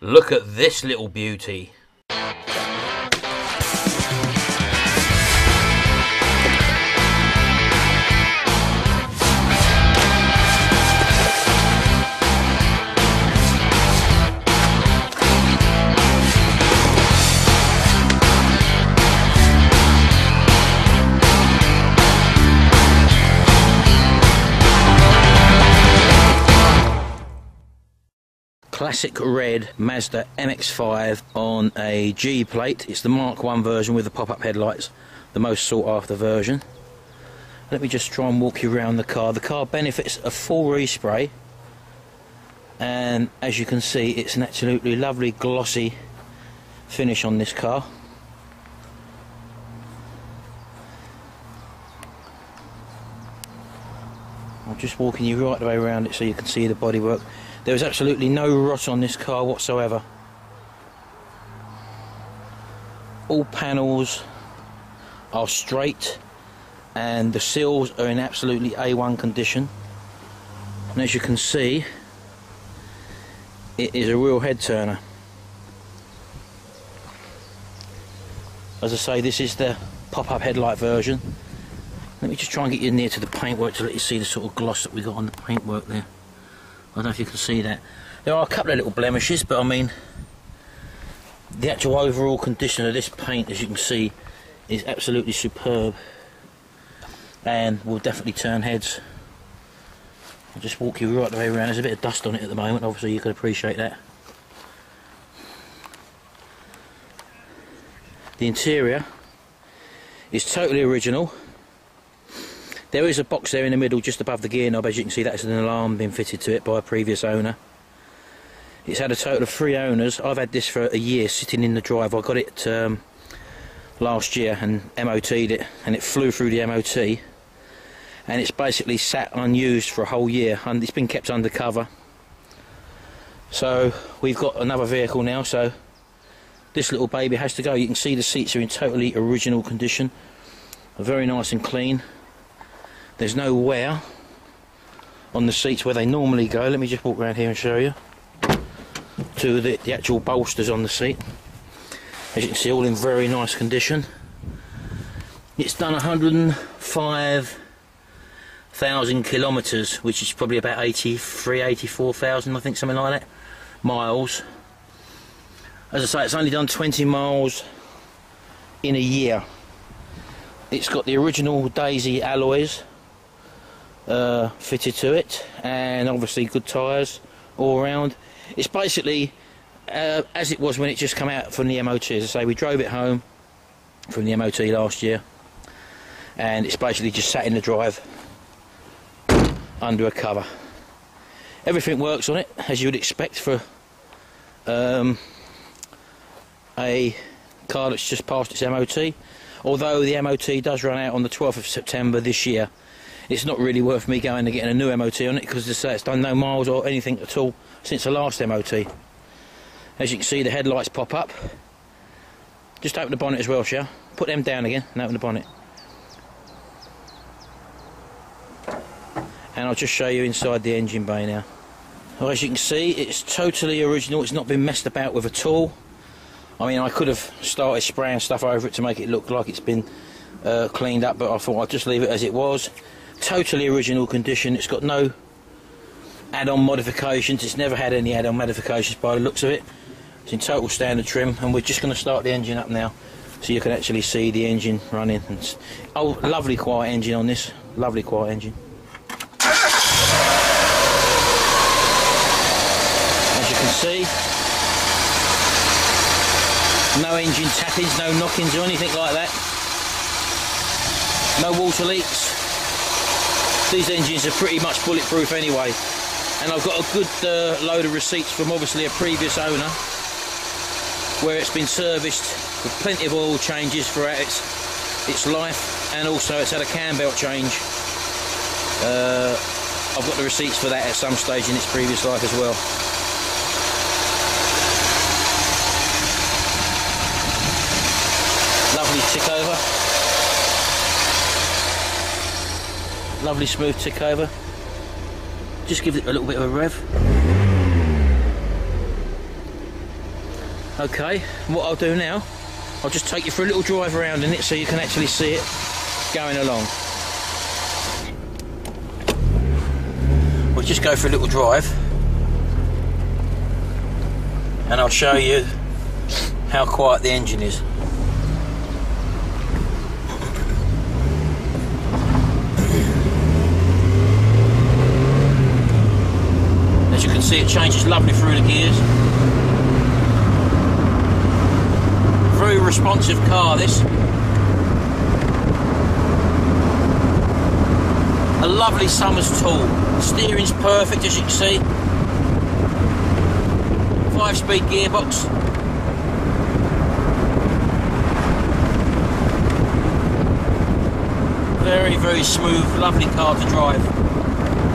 Look at this little beauty. Classic red Mazda MX-5 on a G plate. It's the Mark 1 version with the pop-up headlights, the most sought after version. Let me just try and walk you around the car. The car benefits a full respray and as you can see it's an absolutely lovely glossy finish on this car. I'm just walking you right the way around it so you can see the bodywork. There is absolutely no rot on this car whatsoever. All panels are straight and the seals are in absolutely A1 condition. And as you can see, it is a real head turner. As I say, this is the pop-up headlight version. Let me just try and get you near to the paintwork to let you see the sort of gloss that we got on the paintwork there. I don't know if you can see that. There are a couple of little blemishes, but I mean, the actual overall condition of this paint, as you can see, is absolutely superb and will definitely turn heads. I'll just walk you right the way around. There's a bit of dust on it at the moment, obviously you can appreciate that. The interior is totally original. There is a box there in the middle just above the gear knob as you can see that's an alarm being fitted to it by a previous owner. It's had a total of three owners. I've had this for a year sitting in the drive. I got it um, last year and MOT'd it and it flew through the MOT and it's basically sat unused for a whole year and it's been kept undercover. So we've got another vehicle now so this little baby has to go. You can see the seats are in totally original condition. Very nice and clean. There's no wear on the seats where they normally go. Let me just walk around here and show you. To the, the actual bolsters on the seat. As you can see, all in very nice condition. It's done 105,000 kilometres, which is probably about 83, 84,000, I think, something like that, miles. As I say, it's only done 20 miles in a year. It's got the original Daisy alloys uh, fitted to it and obviously good tyres all around it's basically uh, as it was when it just came out from the MOT as I say we drove it home from the MOT last year and it's basically just sat in the drive under a cover. Everything works on it as you would expect for um, a car that's just passed its MOT although the MOT does run out on the 12th of September this year it's not really worth me going and getting a new MOT on it because it's done no miles or anything at all since the last MOT. As you can see the headlights pop up. Just open the bonnet as well, shall Put them down again and open the bonnet. And I'll just show you inside the engine bay now. Well, as you can see, it's totally original. It's not been messed about with at all. I mean, I could have started spraying stuff over it to make it look like it's been uh, cleaned up, but I thought I'd just leave it as it was totally original condition. It's got no add-on modifications. It's never had any add-on modifications by the looks of it. It's in total standard trim, and we're just going to start the engine up now, so you can actually see the engine running. Oh, lovely quiet engine on this. Lovely quiet engine. As you can see, no engine tappings, no knockings or anything like that. No water leaks. These engines are pretty much bulletproof anyway. And I've got a good uh, load of receipts from obviously a previous owner where it's been serviced with plenty of oil changes throughout its, its life and also it's had a cam belt change. Uh, I've got the receipts for that at some stage in its previous life as well. Lovely tick over. Lovely smooth tick over. Just give it a little bit of a rev. Okay, what I'll do now, I'll just take you for a little drive around in it so you can actually see it going along. We'll just go for a little drive and I'll show you how quiet the engine is. As you can see it changes lovely through the gears. Very responsive car this. A lovely summer's tool. Steering's perfect as you can see. Five speed gearbox. Very, very smooth, lovely car to drive.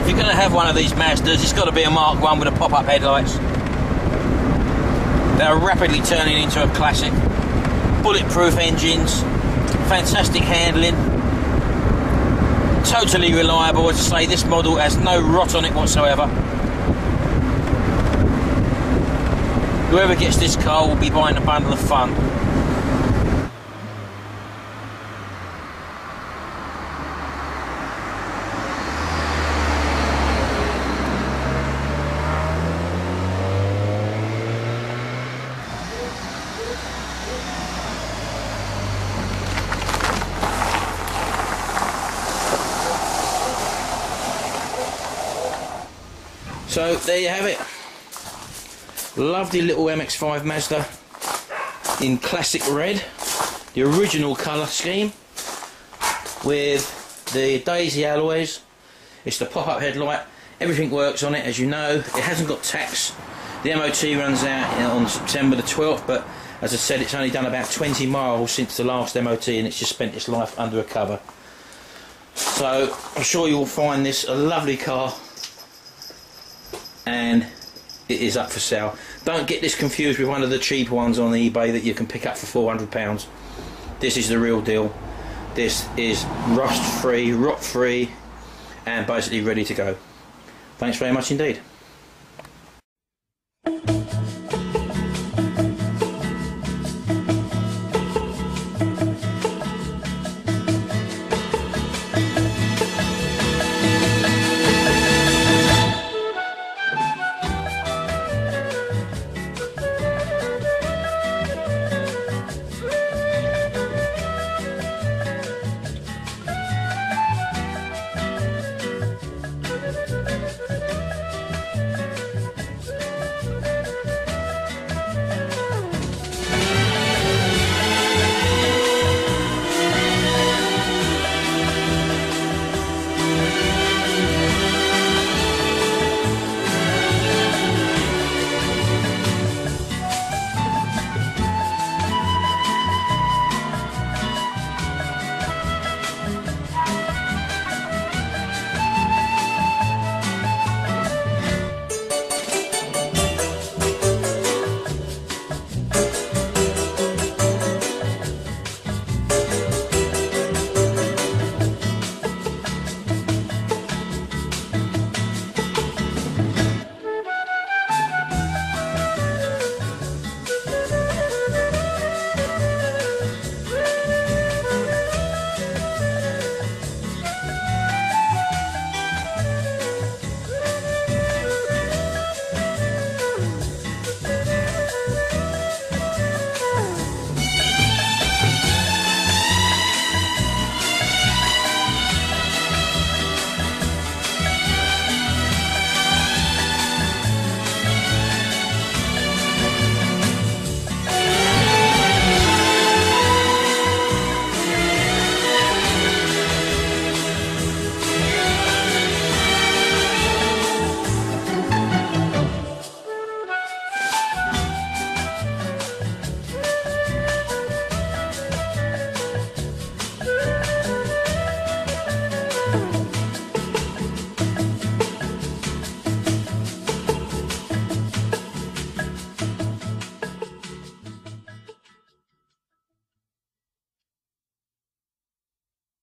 If you're going to have one of these Mazdas, it's got to be a Mark 1 with a pop-up headlights. They're rapidly turning into a classic. Bulletproof engines, fantastic handling, totally reliable. As I say, this model has no rot on it whatsoever. Whoever gets this car will be buying a bundle of fun. So there you have it. Lovely little MX-5 Mazda in classic red, the original colour scheme with the Daisy alloys. It's the pop-up headlight. Everything works on it, as you know. It hasn't got tax. The MOT runs out on September the 12th, but as I said, it's only done about 20 miles since the last MOT, and it's just spent its life under a cover. So I'm sure you'll find this a lovely car and it is up for sale. Don't get this confused with one of the cheap ones on eBay that you can pick up for £400. This is the real deal. This is rust free, rot free, and basically ready to go. Thanks very much indeed.